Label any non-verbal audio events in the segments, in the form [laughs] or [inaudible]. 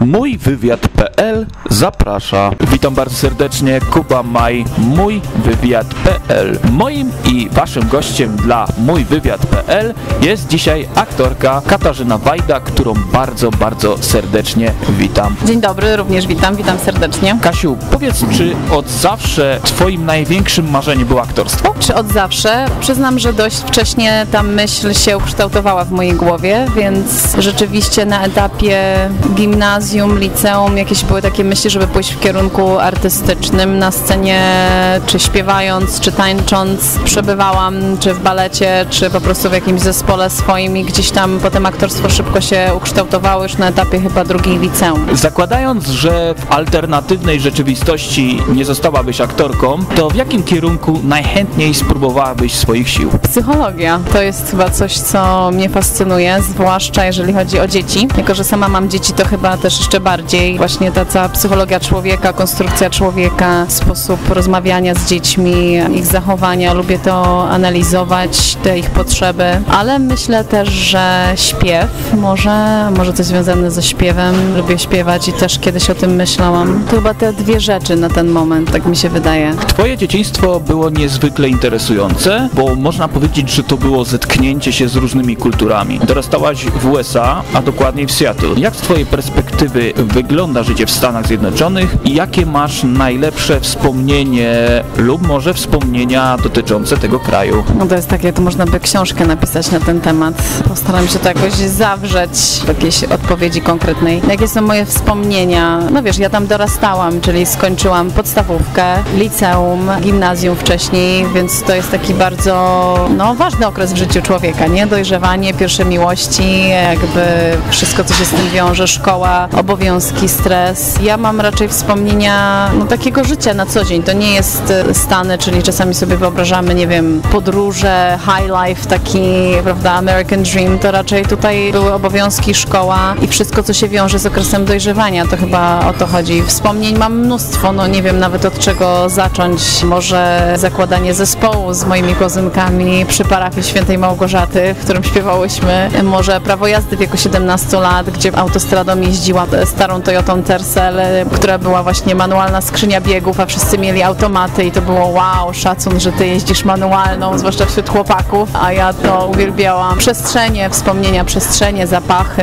Mój wywiad.pl zaprasza. Witam bardzo serdecznie, Kuba Maj, mój wywiad.pl. Moim i waszym gościem dla mój wywiad.pl jest dzisiaj aktorka Katarzyna Wajda, którą bardzo, bardzo serdecznie witam. Dzień dobry, również witam, witam serdecznie. Kasiu, powiedz, czy od zawsze twoim największym marzeniem było aktorstwo? Czy od zawsze? Przyznam, że dość wcześnie ta myśl się ukształtowała w mojej głowie, więc rzeczywiście na etapie gimnazjum, liceum jakieś były takie myśli, żeby pójść w kierunku artystycznym na scenie, czy śpiewając, czy tańcząc. Przebywałam czy w balecie, czy po prostu w jakimś zespole swoim i gdzieś tam potem aktorstwo szybko się ukształtowało już na etapie chyba drugiej liceum. Zakładając, że w alternatywnej rzeczywistości nie zostałabyś aktorką, to w jakim kierunku najchętniej spróbowałabyś swoich sił? Psychologia to jest chyba coś, co mnie fascynuje, zwłaszcza jeżeli chodzi o dzieci. Jako, że sama mam dzieci, to chyba też jeszcze bardziej właśnie ta cała psychologia człowieka, konstrukcja człowieka, sposób rozmawiania z dziećmi, ich zachowania. Lubię to analizować, te ich potrzeby, ale myślę też, że śpiew może, może coś związane ze śpiewem. Lubię śpiewać i też kiedyś o tym myślałam. To chyba te dwie rzeczy na ten moment, tak mi się wydaje. Twoje dzieciństwo było niezwykle interesujące, bo można powiedzieć, że to było zetknięcie się z różnymi kulturami. Dorastałaś w USA, a dokładniej w Seattle. Jak z Twojej perspektywy wygląda życie w Stanach Zjednoczonych i jakie masz najlepsze wspomnienie lub może wspomnienia dotyczące tego kraju? No to jest takie, to można by książkę napisać na ten temat. Postaram się to jakoś zawrzeć w jakiejś odpowiedzi konkretnej. Jakie są moje wspomnienia? No wiesz, ja tam dorastałam, czyli skończyłam podstawówkę, liceum, gimnazjum wcześniej, więc to jest taki bardzo no, ważny okres w życiu człowieka, nie? Dojrzewanie, pierwsze miłości, jakby wszystko, co się z tym wiąże, szkoła, obowiązki, stres. Ja mam raczej wspomnienia no, takiego życia na co dzień. To nie jest e, Stany, czyli czasami sobie wyobrażamy, nie wiem, podróże, high life, taki, prawda, American dream, to raczej tutaj były obowiązki, szkoła i wszystko, co się wiąże z okresem dojrzewania, to chyba o to chodzi. Wspomnień mam mnóstwo, no nie wiem nawet od czego zacząć. Może zakładanie zespołu z moimi kozynkami przy parafii świętej Małgorzaty, w którym śpiewałyśmy. Może prawo jazdy w wieku 17 lat, gdzie autostradą jeździła starą Toyotą Tercel, która była właśnie manualna skrzynia biegów, a wszyscy mieli automaty i to było wow, szacun, że ty jeździsz manualną, zwłaszcza wśród chłopaków, a ja to uwielbiałam. Przestrzenie, wspomnienia, przestrzenie, zapachy,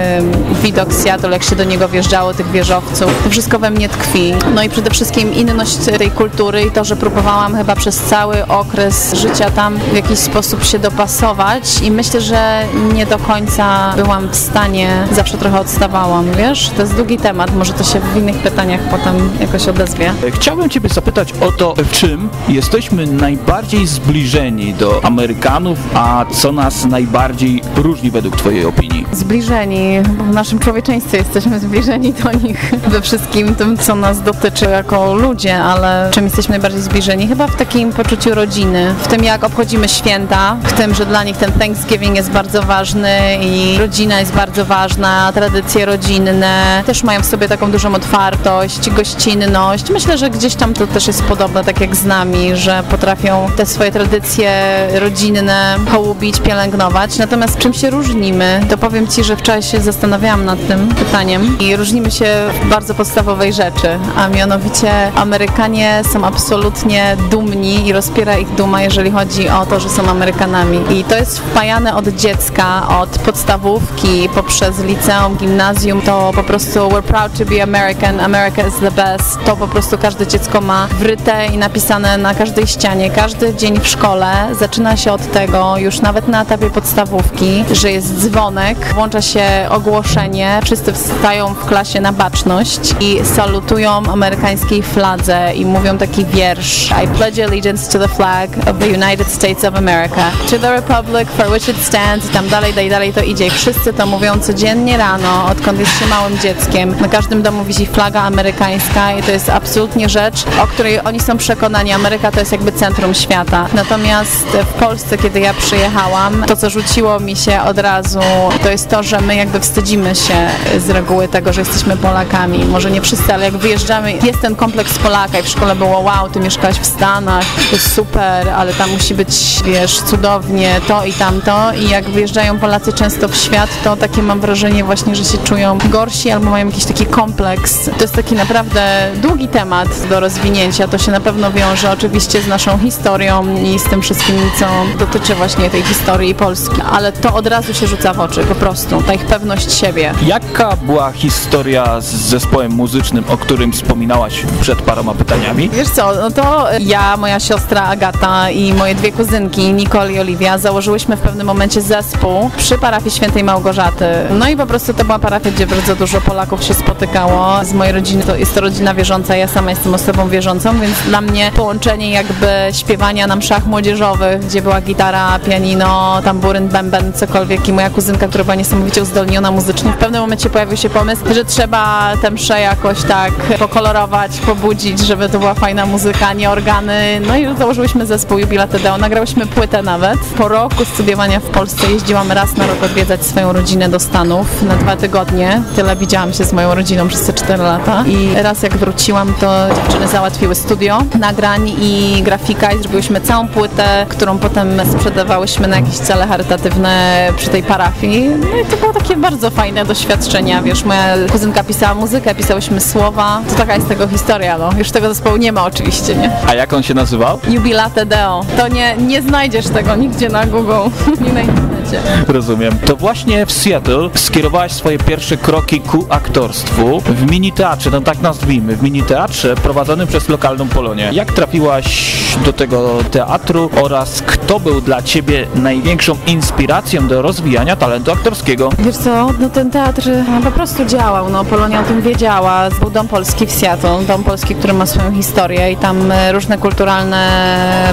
widok Seattle, jak się do niego wjeżdżało, tych wieżowców, to wszystko we mnie tkwi. No i przede wszystkim inność tej kultury i to, że próbowałam chyba przez cały okres życia tam w jakiś sposób się dopasować i myślę, że nie do końca byłam w stanie, zawsze trochę odstawałam, wiesz? Jest długi temat, może to się w innych pytaniach potem jakoś odezwie. Chciałbym Ciebie zapytać o to, w czym jesteśmy najbardziej zbliżeni do Amerykanów, a co nas najbardziej różni według Twojej opinii? Zbliżeni, bo w naszym człowieczeństwie jesteśmy zbliżeni do nich we wszystkim tym, co nas dotyczy jako ludzie, ale czym jesteśmy najbardziej zbliżeni? Chyba w takim poczuciu rodziny, w tym jak obchodzimy święta, w tym, że dla nich ten Thanksgiving jest bardzo ważny i rodzina jest bardzo ważna, tradycje rodzinne, też mają w sobie taką dużą otwartość, gościnność. Myślę, że gdzieś tam to też jest podobne, tak jak z nami, że potrafią te swoje tradycje rodzinne hołubić, pielęgnować. Natomiast czym się różnimy? To Ci, że wczoraj się zastanawiałam nad tym pytaniem i różnimy się w bardzo podstawowej rzeczy, a mianowicie Amerykanie są absolutnie dumni i rozpiera ich duma, jeżeli chodzi o to, że są Amerykanami. I to jest wpajane od dziecka, od podstawówki, poprzez liceum, gimnazjum, to po prostu we're proud to be American, America is the best. To po prostu każde dziecko ma wryte i napisane na każdej ścianie. Każdy dzień w szkole zaczyna się od tego, już nawet na etapie podstawówki, że jest dzwonek, włącza się ogłoszenie, wszyscy wstają w klasie na baczność i salutują amerykańskiej fladze i mówią taki wiersz I pledge allegiance to the flag of the United States of America, to the republic for which it stands i tam dalej, dalej, dalej to idzie i wszyscy to mówią codziennie rano, odkąd jest się małym dzieckiem. Na każdym domu wisi flaga amerykańska i to jest absolutnie rzecz, o której oni są przekonani. Ameryka to jest jakby centrum świata. Natomiast w Polsce, kiedy ja przyjechałam, to co rzuciło mi się od razu, to jest to, że my jakby wstydzimy się z reguły tego, że jesteśmy Polakami. Może nie wszyscy, ale jak wyjeżdżamy, jest ten kompleks Polaka i w szkole było wow, ty mieszkałaś w Stanach, to jest super, ale tam musi być, wiesz, cudownie, to i tamto i jak wyjeżdżają Polacy często w świat, to takie mam wrażenie właśnie, że się czują gorsi albo mają jakiś taki kompleks. To jest taki naprawdę długi temat do rozwinięcia. To się na pewno wiąże oczywiście z naszą historią i z tym wszystkim, co dotyczy właśnie tej historii Polski. Ale to od razu się rzuca w oczy, po prostu. Ta ich pewność siebie. Jaka była historia z zespołem muzycznym, o którym wspominałaś przed paroma pytaniami? Wiesz co, no to ja, moja siostra Agata i moje dwie kuzynki, Nicole i Oliwia, założyłyśmy w pewnym momencie zespół przy parafii świętej Małgorzaty. No i po prostu to była parafia, gdzie bardzo dużo Polaków się spotykało. Z mojej rodziny to jest to rodzina wierząca, ja sama jestem osobą wierzącą, więc dla mnie połączenie jakby śpiewania na mszach młodzieżowych, gdzie była gitara, pianino, tamburyn, bęben, cokolwiek i moja kuzynka, która była niesamowicie uzdolniona muzycznie, w pewnym momencie pojawił się pomysł, że trzeba tę mszę jakoś tak pokolorować, pobudzić, żeby to była fajna muzyka, nie organy. No i założyłyśmy zespół Jubila Tedeo, nagrałyśmy płytę nawet. Po roku studiowania w Polsce jeździłam raz na rok odwiedzać swoją rodzinę do Stanów na dwa tygodnie. Tyle widziałam się z moją rodziną przez te 4 lata. I raz jak wróciłam, to dziewczyny załatwiły studio nagrań i grafika i zrobiłyśmy całą płytę, którą potem sprzedawałyśmy na jakieś cele charytatywne przy tej parafii. No i to było takie bardzo fajne doświadczenia. Wiesz, moja kuzynka pisała muzykę, pisałyśmy słowa. To taka jest tego historia, no. Już tego zespołu nie ma oczywiście, nie? A jak on się nazywał? Jubilate Deo. To nie, nie znajdziesz tego nigdzie na Google, [laughs] nie na internecie. Rozumiem. To właśnie w Seattle skierowałaś swoje pierwsze kroki ku aktorstwu w mini teatrze, no tak nazwijmy, w mini teatrze prowadzonym przez lokalną Polonię. Jak trafiłaś do tego teatru oraz kto był dla Ciebie największą inspiracją do rozwijania talentu aktorskiego? Wiesz co, no ten teatr po prostu działał, no Polonia o tym wiedziała. Był Dom Polski w Seattle, Dom Polski, który ma swoją historię i tam e, różne kulturalne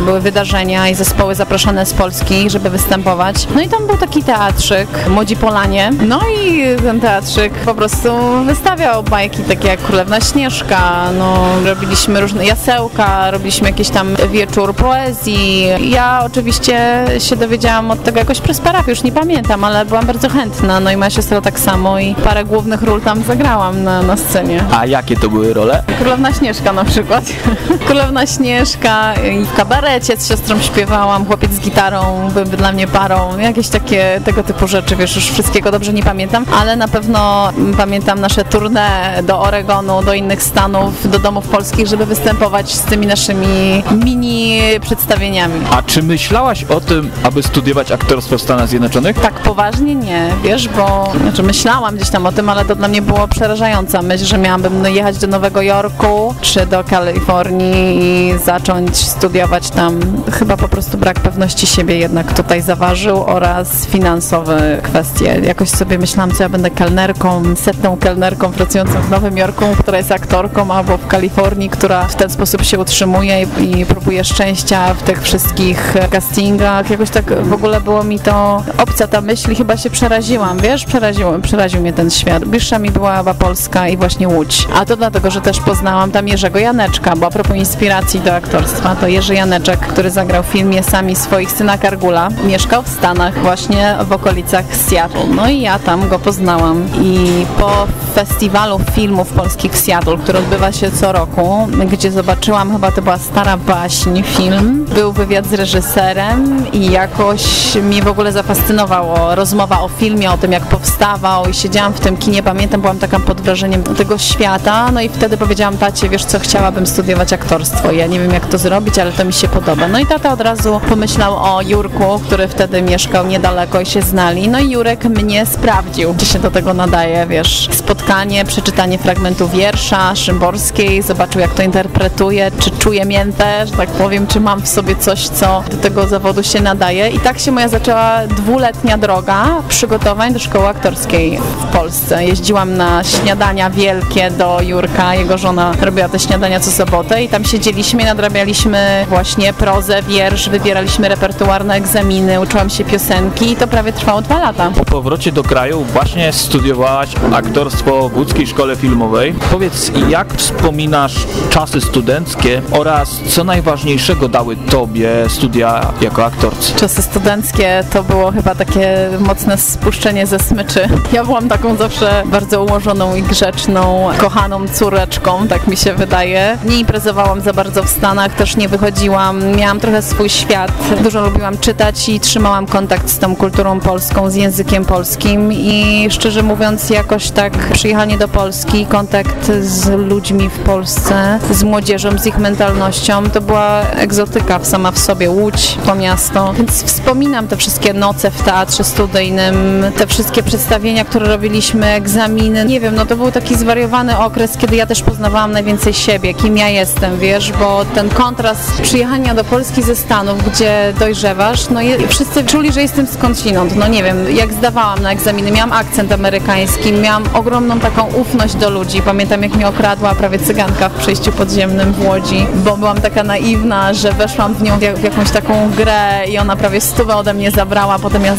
były wydarzenia i zespoły zaproszone z Polski, żeby występować. No i tam był taki teatrzyk, Młodzi Polanie. No i ten teatrzyk po prostu wystawiał bajki takie jak Królewna Śnieżka, no robiliśmy różne jasełka, robiliśmy jakiś tam wieczór poezji. Ja oczywiście się dowiedziałam od tego jakoś przez parafię, już nie pamiętam, ale byłam bardzo chętna, no i moja siostra tak samo i parę głównych ról tam zagrałam na, na scenie. A jakie to były role? Królewna Śnieżka na przykład. [laughs] Królewna Śnieżka i w kabarecie z siostrą śpiewałam, chłopiec z gitarą byłby dla mnie parą, jakieś takie tego typu rzeczy, wiesz, już wszystkiego dobrze nie pamiętam, ale na pewno pamiętam nasze tournée do Oregonu, do innych stanów, do domów polskich, żeby występować z tymi naszymi mini przedstawieniami. A czy myślałaś o tym, aby studiować aktorstwo w Stanach Zjednoczonych? Tak poważnie nie, wiesz, bo znaczy myślałam gdzieś tam o tym, ale to dla mnie było przerażająca myśl, że miałabym jechać do Nowego Jorku czy do Kalifornii i zacząć studiować tam. Chyba po prostu brak pewności siebie jednak tutaj zaważył oraz finansowe kwestie. Jakoś sobie myślałam, co ja będę kelnerką, setną kelnerką pracującą w Nowym Jorku, która jest aktorką, albo w Kalifornii, która w ten sposób się utrzymuje i, i próbuje szczęścia w tych wszystkich castingach. Jakoś tak w ogóle było mi to obca ta myśl i chyba się przeraziłam, wiesz? Przeraził, przeraził mnie ten świat. Bliższa mi była Polska i właśnie Łódź. A to dlatego, że też poznałam tam Jerzego Janeczka, bo a propos inspiracji do aktorstwa, to Jerzy Janeczek, który zagrał w filmie Sami swoich syna Kargula, mieszkał w Stanach, właśnie w okolicach Seattle. No i ja tam go poznałam i po festiwalu filmów polskich w Seattle, który odbywa się co roku, gdzie zobaczyłam, chyba to była Stara Baśń film, był wywiad z reżyserem i jakoś mnie w ogóle zafascynowało rozmowa o filmie, o tym jak powstawał i siedziałam w tym kinie, pamiętam, byłam taka pod wrażeniem tego świata, no i wtedy powiedziałam tacie, wiesz co, chciałabym studiować aktorstwo, ja nie wiem jak to zrobić, ale to mi się podoba. No i tata od razu pomyślał o Jurku, który wtedy mieszkał niedaleko i się znali, no i Jurek mnie sprawdził, czy się do tego nadaje, wiesz, spotkanie, przeczytanie fragmentu wiersza Szymborskiej, zobaczył jak to interpretuje, czy czuję miętę, że tak powiem, czy mam w sobie coś, co do tego zawodu się nadaje. I tak się moja zaczęła dwuletnia droga przygotowań do szkoły aktorskiej w Polsce. Jeździłam na śniadania wielkie do Jurka, jego żona robiła te śniadania co sobotę i tam siedzieliśmy i nadrabialiśmy właśnie prozę, wiersz, wybieraliśmy repertuar na egzaminy, uczyłam się piosenki i to prawie trwało dwa lata. Po powrocie do kraju właśnie studiowałaś aktorstwo w łódzkiej szkole filmowej. Powiedz, jak wspominasz czasy studenckie oraz co najważniejszego dały Tobie studia jako aktorcy? Czasy studenckie to było chyba takie mocne spuszczenie ze smyczy. Ja byłam taką zawsze bardzo ułożoną i grzeczną, kochaną córeczką, tak mi się wydaje. Nie imprezowałam za bardzo w Stanach, też nie wychodziłam. Miałam trochę swój świat. Dużo lubiłam czytać i trzymałam kontakt z tą kulturą polską, z językiem polskim i szczerze mówiąc jakoś tak przyjechanie do Polski, kontakt z ludźmi w Polsce, z młodzieżą, z ich mentalnością, to była egzotyka sama w sobie, Łódź, to miasto. Więc wspominam te wszystkie noce w teatrze studyjnym, te wszystkie przedstawienia, które robiliśmy, egzaminy. Nie wiem, no to był taki zwariowany okres, kiedy ja też poznawałam najwięcej siebie, kim ja jestem, wiesz, bo ten kontrast przyjechania do Polski ze Stanów, gdzie dojrzewasz, no je, wszyscy czuli, że jestem skądinąd. No nie wiem, jak zdawałam na egzaminy, miałam akcent amerykański, miałam ogromną taką ufność do ludzi. Pamiętam, jak mnie okradła prawie cyganka w przejściu podziemnym w Łodzi, bo byłam taka naiwna, że weszłam w nią w jakąś taką grę i ona prawie stówę ode mnie zabrała, potem ja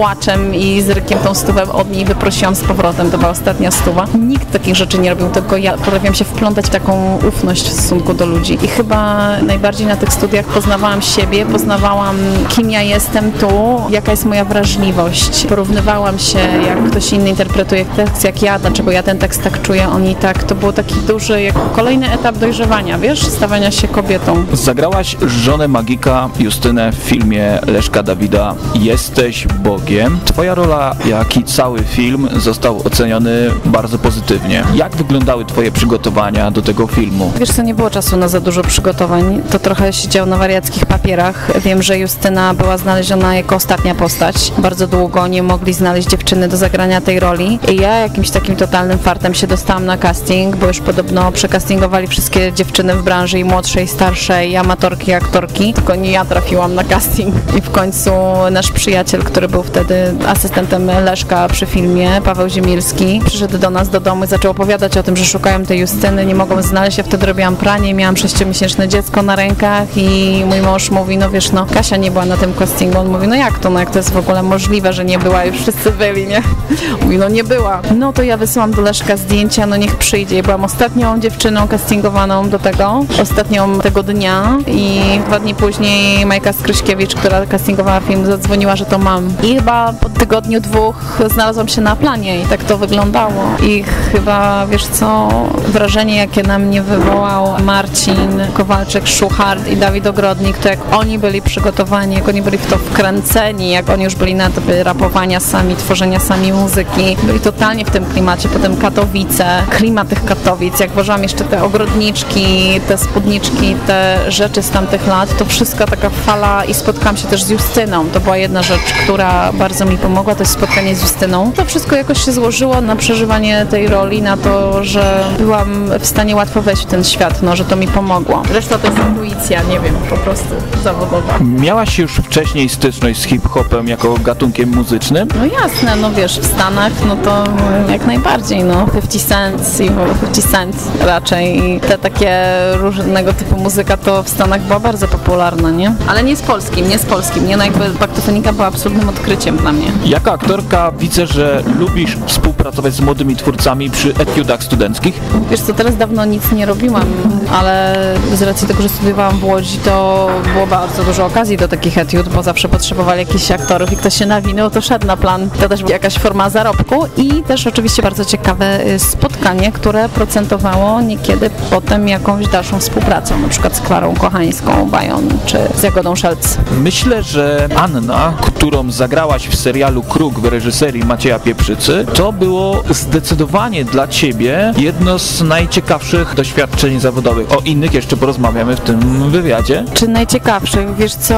płaczem i z rykiem tą stówę od niej wyprosiłam z powrotem, to była ostatnia stuwa. Nikt takich rzeczy nie robił, tylko ja potrafiłam się wplątać w taką ufność w stosunku do ludzi i chyba najbardziej na tych studiach poznawałam siebie, poznawałam kim ja jestem tu, jaka jest moja wrażliwość. Porównywałam się, jak ktoś inny interpretuje tekst jak ja, dlaczego ja ten tekst tak czuję, oni tak. To był taki duży, jak kolejny etap dojrzewania, wiesz, stawania się kobietą. Zagrałaś żonę magika Justynę w filmie Leszka Dawida Jesteś Bogiem. Twoja rola, jak i cały film został oceniony bardzo pozytywnie. Jak wyglądały twoje przygotowania do tego filmu? Wiesz co, nie było czasu na za dużo przygotowań. To trochę siedział na wariackich papierach. Wiem, że Justyna była znaleziona jako ostatnia postać. Bardzo długo nie mogli znaleźć dziewczyny do zagrania tej roli. I ja jakimś takim totalnym fartem się dostałam na casting, bo już podobno przekastingowali wszystkie dziewczyny w branży i młodszej, starszej, amatorki, aktorki. Tylko nie ja trafiłam na casting. I w końcu nasz przyjaciel, który był wtedy asystentem Leszka przy filmie, Paweł Ziemielski, przyszedł do nas do domu i zaczął opowiadać o tym, że szukają tej Justyny, nie mogą znaleźć. Ja wtedy robiłam pranie, miałam sześciomiesięczne dziecko na rękach i mój mąż mówi, no wiesz, no Kasia nie była na tym castingu. On mówi, no jak to, no jak to jest w ogóle możliwe, że nie była, już wszyscy byli, nie? [laughs] Mówi, no nie była. No to ja wysyłam do Leszka zdjęcia, no niech przyjdzie. Byłam ostatnią dziewczyną castingowaną do tego, ostatnią tego dnia i dwa dni później Majka Skryśkiewicz, która castingowała film, zadzwoniła, że to mam. I chyba po tygodniu, dwóch znalazłam się na planie i tak to wyglądało. I chyba, wiesz co, wrażenie jakie na mnie wywołał Marcin Kowalczyk, Szuchard i Dawid Ogrodnik, to jak oni byli przygotowani, jak oni byli w to wkręceni, jak oni już byli na etapie rapowania sami, tworzenia sami muzyki, byli totalnie w tym klimacie. Potem Katowice, klimat tych Katowic, jak włożyłam jeszcze te ogrodniczki, te spódniczki, te rzeczy z tamtych lat, to wszystko taka fala i spotkałam się też z Justyną. To była jedna rzecz, która bardzo mi pomogła, to jest spotkanie z Justyną. To wszystko jakoś się złożyło na przeżywanie tej roli, na to, że byłam w stanie łatwo wejść w ten świat, no, że to mi pomogło. Reszta to jest intuicja, nie wiem, po prostu zawodowa. Miałaś już wcześniej styczność z hip-hopem jako gatunkiem muzycznym? No jasne, no wiesz, w Stanach, no to jak najbardziej, no 50 Cent i 50 Cent raczej i te takie różnego typu muzyka to w Stanach była bardzo popularna, nie? Ale nie z polskim, nie z polskim, nie? No jakby Baktofonika była absolutnym odkryciem dla mnie. Jako aktorka widzę, że lubisz współpracować z młodymi twórcami przy etiudach studenckich. Wiesz co, teraz dawno nic nie robiłam, ale z racji tego, że studiowałam w Łodzi, to było bardzo dużo okazji do takich etiud, bo zawsze potrzebowali jakichś aktorów i ktoś się nawinął, to szedł na plan. To też była jakaś forma zarobku i też oczywiście bardzo ciekawe y, spotkanie, które procentowało niekiedy potem jakąś dalszą współpracą, na przykład z Klarą Kochańską, Bajon czy z Jagodą Szelc. Myślę, że Anna, którą zagrałaś w serialu Kruk w reżyserii Macieja Pieprzycy, to było zdecydowanie dla Ciebie jedno z najciekawszych doświadczeń zawodowych. O innych jeszcze porozmawiamy w tym wywiadzie. Czy najciekawszych? Wiesz co,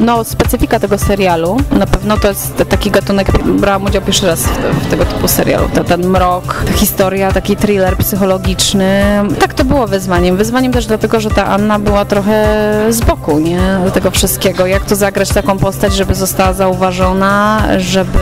no specyfika tego serialu, na pewno to jest taki gatunek, brałam udział pierwszy raz w, w tego typu serialu, ten, ten mrok, ta historia, taki thriller psychologiczny. Tak to było wyzwaniem. Wyzwaniem też dlatego, że ta Anna była trochę z boku, nie? Do tego wszystkiego. Jak to zagrać taką postać, żeby została zauważona, żeby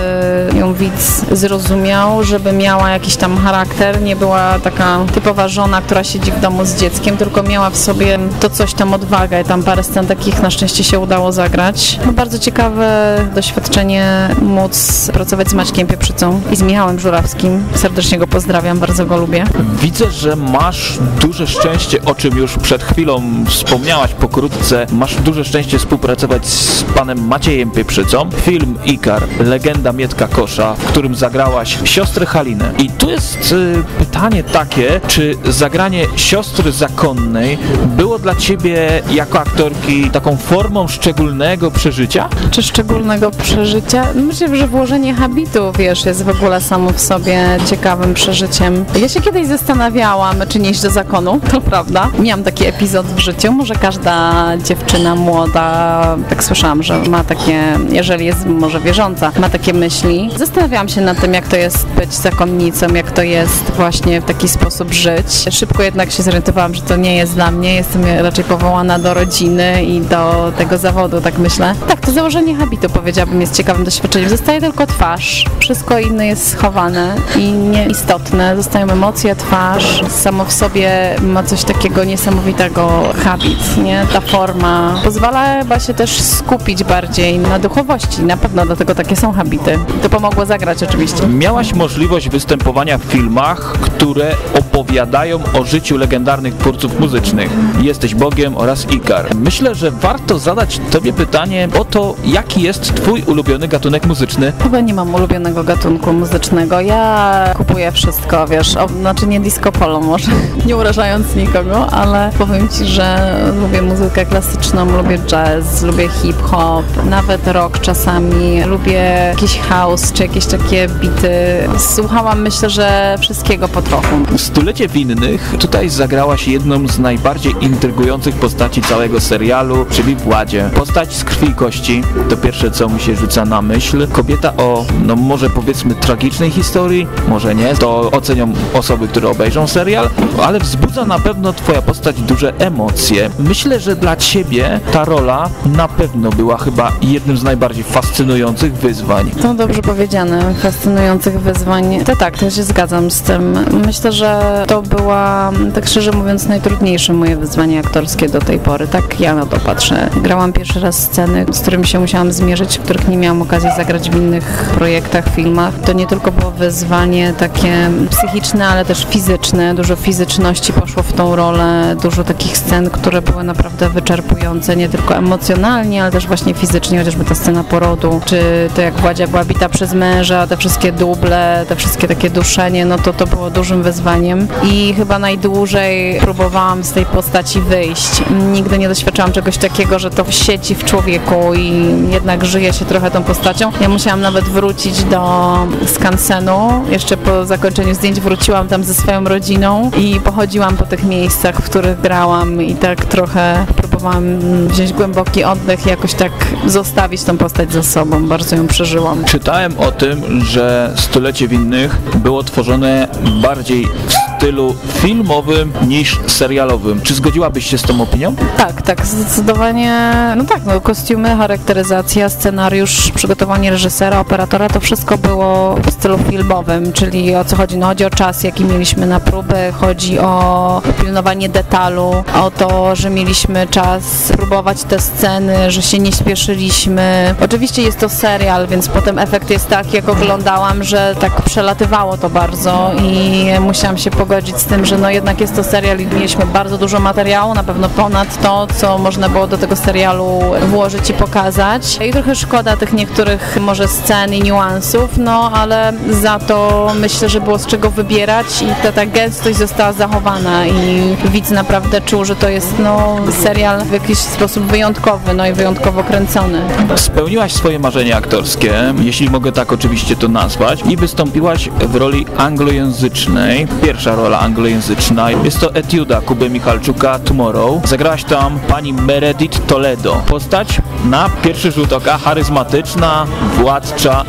ją widz zrozumiał, żeby miała jakiś tam charakter, nie była taka typowa żona, która siedzi w domu z dzieckiem, tylko miała w sobie to coś tam odwagę. Tam parę scen takich na szczęście się udało zagrać. No, bardzo ciekawe doświadczenie móc pracować z Maćkiem Pieprzycą i z Michałem Żurawskim. Serdecznie go pozdrawiam, bardzo go lubię. Widzę, że masz duże szczęście, o czym już przed chwilą wspomniałaś pokrótce. Masz duże szczęście współpracować z panem Maciejem Pieprzycą. Film Ikar, legenda Mietka Kosza, w którym zagrałaś siostrę Halinę. I tu jest y, pytanie takie, czy zagranie siostry zakonnej było dla ciebie jako aktorki taką formą szczególnego przeżycia? Czy szczególnego przeżycia? Myślę, że włożenie habitu, wiesz, jest w ogóle samo w sobie ciekawym przeżyciem. Ja się kiedyś zastanawiałam, czy nie iść do zakonu, [laughs] to prawda. Miałam taki epizod w życiu, może każda dziewczyna młoda, tak słyszałam, że ma takie, jeżeli jest może wierząca, ma takie myśli. Zastanawiałam się nad tym, jak to jest być zakonnicą, jak to jest właśnie w taki sposób żyć. Szybko jednak się zorientowałam, że to nie jest dla mnie, jestem raczej powołana do rodziny i do tego zawodu, tak myślę. Tak, to założenie habitu powiedziałabym jest ciekawym doświadczeniem. Zostaje tylko twarz, wszystko inne jest schowane i nieistotne. Zostają emocje, twarz, samo w sobie ma coś takiego niesamowitego habit, nie? Ta forma pozwala chyba się też skupić bardziej na duchowości. Na pewno dlatego takie są habity. To pomogło zagrać oczywiście. Miałaś możliwość występowania w filmach, które opowiadają o życiu legendarnych twórców muzycznych. Jesteś Bogiem oraz Ikar. Myślę, że warto zadać Tobie pytanie o to, jaki jest Twój ulubiony gatunek muzyczny. Chyba nie mam ulubionego gatunku muzycznego. Ja kupuję wszystko, wiesz, o, znaczy nie disco polo może, [laughs] nie urażając nikogo, ale powiem Ci, że lubię muzykę klasyczną, lubię jazz, lubię hip-hop, nawet rock czasami, lubię jakiś house czy jakieś takie bity. Słuchałam myślę, że wszystkiego po trochu. Stulecie Winnych tutaj zagrałaś jedną z najbardziej intrygujących postaci całego serialu, czyli Władzie. Postać z krwi i kości, to pierwsze co mi się rzuca na myśl. Kobieta o, no może powiedzmy tragicznej historii, może nie, to ocenią osoby, które obejrzą serial, ale wzbudza na pewno twoja postać duże emocje. Myślę, że dla ciebie ta rola na pewno była chyba jednym z najbardziej fascynujących wyzwań. To dobrze powiedziane, fascynujących wyzwań. To tak, to się zgadzam z tym. Myślę, że to była, tak szczerze mówiąc, najtrudniejsze moje wyzwanie aktorskie do tej pory. Tak ja na to patrzę. Grałam pierwszy raz sceny, z którymi się musiałam zmierzyć, których nie miałam okazji zagrać w innych projektach, filmach. To nie tylko było wyzwanie takie psychiczne, ale też fizyczne. Dużo fizyczności poszło w tą rolę, dużo takich scen, które były naprawdę wyczerpujące, nie tylko emocjonalnie, ale też właśnie fizycznie, chociażby ta scena porodu, czy to jak Władzia była bita przez męża, te wszystkie duble, te wszystkie takie duszenie, no to to było dużym wyzwaniem i chyba najdłużej próbowałam z tej postaci wyjść. Nigdy nie doświadczałam czegoś takiego, że to siedzi w człowieku i jednak żyje się trochę tą postacią. Ja musiałam nawet wrócić do skansenu. Jeszcze po zakończeniu zdjęć wróciłam tam ze swoją rodziną i pochodziłam po tych miejscach, w których grałam i tak trochę próbowałam wziąć głęboki oddech i jakoś tak zostawić tą postać za sobą. Bardzo ją przeżyłam. Czytałem o tym, że Stulecie Winnych było tworzone bardziej w stylu filmowym niż serialowym. Czy zgodziłabyś się z tą opinią? Tak, tak, zdecydowanie. No tak, no, kostiumy, charakteryzacja, scenariusz, przygotowanie reżysera, operatora, to wszystko było w stylu filmowym, czyli o co chodzi? No chodzi o czas, jaki mieliśmy na próbę, chodzi o pilnowanie detalu, o to, że mieliśmy czas próbować te sceny, że się nie śpieszyliśmy. Oczywiście jest to serial, więc potem efekt jest taki, jak oglądałam, że tak przelatywało to bardzo i musiałam się pogodzić z tym, że no jednak jest to serial i mieliśmy bardzo dużo materiału, na pewno ponad to, co można było do tego serialu włożyć i pokazać. I trochę szkoda tych niektórych może scen i niuansów, no ale za to myślę, że było z czego wybierać i ta, ta gęstość została zachowana i widz naprawdę czuł, że to jest no serial w jakiś sposób wyjątkowy, no i wyjątkowo kręcony. Spełniłaś swoje marzenia aktorskie, jeśli mogę tak oczywiście to nazwać, i wystąpiłaś w roli anglojęzycznej. Pierwsza rola anglojęzyczna. Jest to etiuda Kuby Michalczuka Tomorrow. Zagrałaś tam pani Meredith Toledo. Postać na pierwszy rzut oka charyzmatyczna, władcza.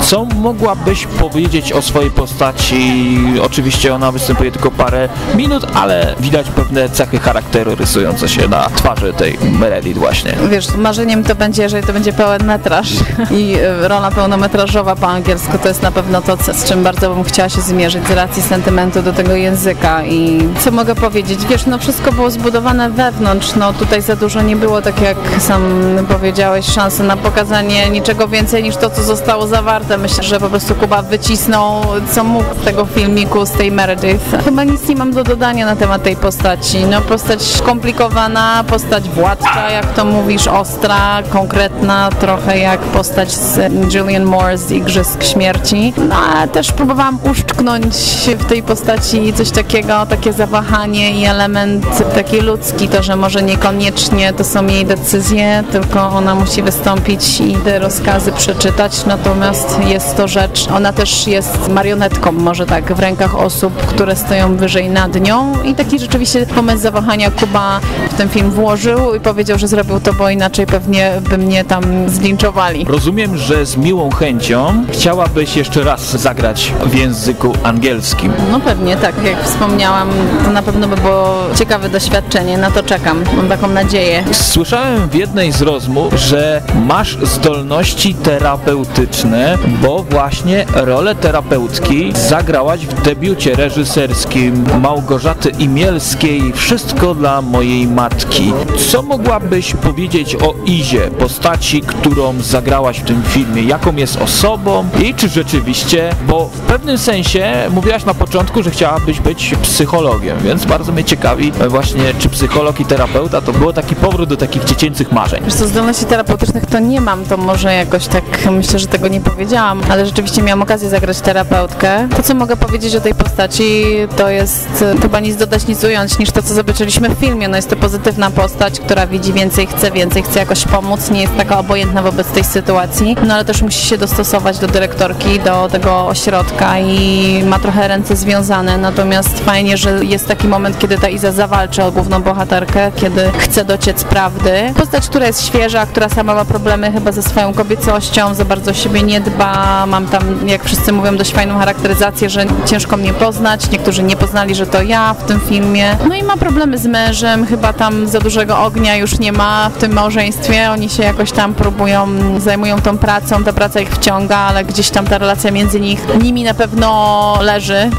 Co mogłabyś powiedzieć o swojej postaci? Oczywiście ona występuje tylko parę minut, ale widać pewne cechy charakteru rysujące się na twarzy tej Meredith właśnie. Wiesz, marzeniem to będzie, jeżeli to będzie pełen metraż i y, rola pełnometrażowa po angielsku, to jest na pewno to, z czym bardzo bym chciała się zmierzyć z racji sentymentu do do tego języka i co mogę powiedzieć? Wiesz, no wszystko było zbudowane wewnątrz, no tutaj za dużo nie było, tak jak sam powiedziałeś, szansy na pokazanie niczego więcej niż to, co zostało zawarte. Myślę, że po prostu Kuba wycisnął co mógł z tego filmiku, z tej Meredith. Chyba nic nie mam do dodania na temat tej postaci. No postać skomplikowana, postać władcza, jak to mówisz, ostra, konkretna, trochę jak postać z Julian Moore z Igrzysk Śmierci. No ale też próbowałam uszczknąć w tej postaci coś takiego, takie zawahanie i element taki ludzki, to, że może niekoniecznie to są jej decyzje, tylko ona musi wystąpić i te rozkazy przeczytać, natomiast jest to rzecz, ona też jest marionetką, może tak, w rękach osób, które stoją wyżej nad nią i taki rzeczywiście moment zawahania Kuba w ten film włożył i powiedział, że zrobił to, bo inaczej pewnie by mnie tam zlinczowali. Rozumiem, że z miłą chęcią chciałabyś jeszcze raz zagrać w języku angielskim. No pewnie, tak, jak wspomniałam, na pewno by było ciekawe doświadczenie, na to czekam, mam taką nadzieję. Słyszałem w jednej z rozmów, że masz zdolności terapeutyczne, bo właśnie rolę terapeutki zagrałaś w debiucie reżyserskim Małgorzaty Imielskiej Wszystko dla mojej matki. Co mogłabyś powiedzieć o Izie, postaci, którą zagrałaś w tym filmie? Jaką jest osobą i czy rzeczywiście, bo w pewnym sensie mówiłaś na początku, że chciałabyś być psychologiem, więc bardzo mnie ciekawi właśnie, czy psycholog i terapeuta to było taki powrót do takich dziecięcych marzeń. Wiesz co, zdolności terapeutycznych to nie mam, to może jakoś tak, myślę, że tego nie powiedziałam, ale rzeczywiście miałam okazję zagrać terapeutkę. To, co mogę powiedzieć o tej postaci, to jest e, chyba nic dodać, nic ująć, niż to, co zobaczyliśmy w filmie. No jest to pozytywna postać, która widzi więcej, chce więcej, chce jakoś pomóc, nie jest taka obojętna wobec tej sytuacji, no ale też musi się dostosować do dyrektorki, do tego ośrodka i ma trochę ręce związane, natomiast fajnie, że jest taki moment, kiedy ta Iza zawalczy o główną bohaterkę, kiedy chce dociec prawdy. Postać, która jest świeża, która sama ma problemy chyba ze swoją kobiecością, za bardzo siebie nie dba, mam tam, jak wszyscy mówią, dość fajną charakteryzację, że ciężko mnie poznać, niektórzy nie poznali, że to ja w tym filmie. No i ma problemy z mężem, chyba tam za dużego ognia już nie ma w tym małżeństwie, oni się jakoś tam próbują, zajmują tą pracą, ta praca ich wciąga, ale gdzieś tam ta relacja między nich, nimi na pewno leży.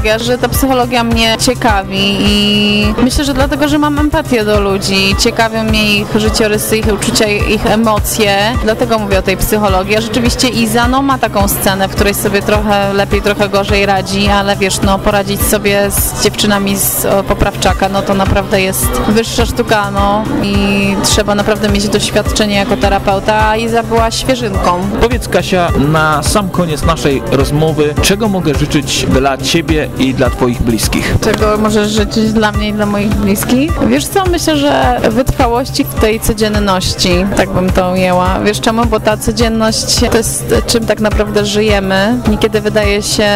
Psychologia, że ta psychologia mnie ciekawi i myślę, że dlatego, że mam empatię do ludzi, ciekawią mnie ich życiorysy, ich uczucia, ich emocje, dlatego mówię o tej psychologii. A rzeczywiście Iza, no ma taką scenę, w której sobie trochę lepiej, trochę gorzej radzi, ale wiesz, no poradzić sobie z dziewczynami z Poprawczaka, no to naprawdę jest wyższa sztuka, no i trzeba naprawdę mieć doświadczenie jako terapeuta, a Iza była świeżynką. Powiedz Kasia, na sam koniec naszej rozmowy, czego mogę życzyć dla Ciebie i dla Twoich bliskich? Czego możesz życzyć dla mnie i dla moich bliskich? Wiesz co, myślę, że wytrwałości w tej codzienności, tak bym to ujęła. Wiesz czemu? Bo ta codzienność to jest czym tak naprawdę żyjemy. Niekiedy wydaje się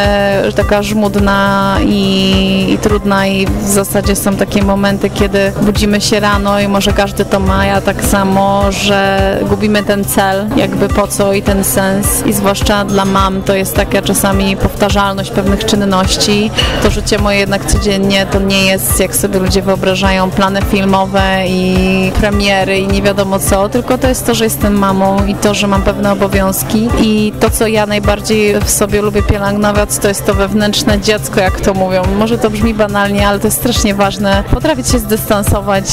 taka żmudna i, i trudna i w zasadzie są takie momenty, kiedy budzimy się rano i może każdy to ma, ja tak samo, że gubimy ten cel, jakby po co i ten sens i zwłaszcza dla mam to jest taka czasami powtarzalność pewnych czynności. To życie moje jednak codziennie to nie jest, jak sobie ludzie wyobrażają, plany filmowe i premiery i nie wiadomo co, tylko to jest to, że jestem mamą i to, że mam pewne obowiązki i to, co ja najbardziej w sobie lubię pielęgnować, to jest to wewnętrzne dziecko, jak to mówią. Może to brzmi banalnie, ale to jest strasznie ważne. Potrafić się zdystansować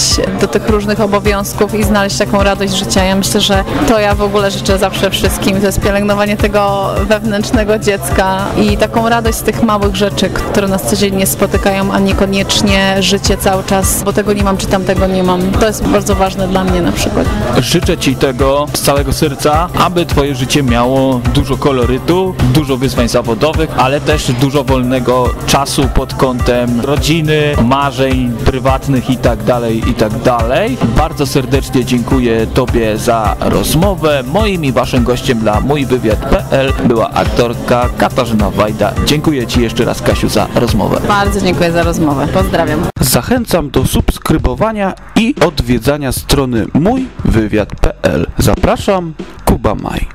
do tych różnych obowiązków i znaleźć taką radość życia. Ja myślę, że to ja w ogóle życzę zawsze wszystkim. To jest pielęgnowanie tego wewnętrznego dziecka i taką radość z tych małych rzeczy, które nas codziennie spotykają, a niekoniecznie życie cały czas, bo tego nie mam, czy tamtego nie mam. To jest bardzo ważne dla mnie na przykład. Życzę Ci tego z całego serca, aby Twoje życie miało dużo kolorytu, dużo wyzwań zawodowych, ale też dużo wolnego czasu pod kątem rodziny, marzeń prywatnych i tak dalej, i tak dalej. Bardzo serdecznie dziękuję Tobie za rozmowę. Moim i Waszym gościem dla mójwywiad.pl była aktorka Katarzyna Wajda. Dziękuję Ci jeszcze raz, Kasiu, za rozmowę. Bardzo dziękuję za rozmowę. Pozdrawiam. Zachęcam do subskrybowania i odwiedzania strony mójwywiad.pl. Zapraszam, Kuba Maj.